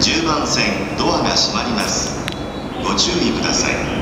10番線ドアが閉まります。ご注意ください。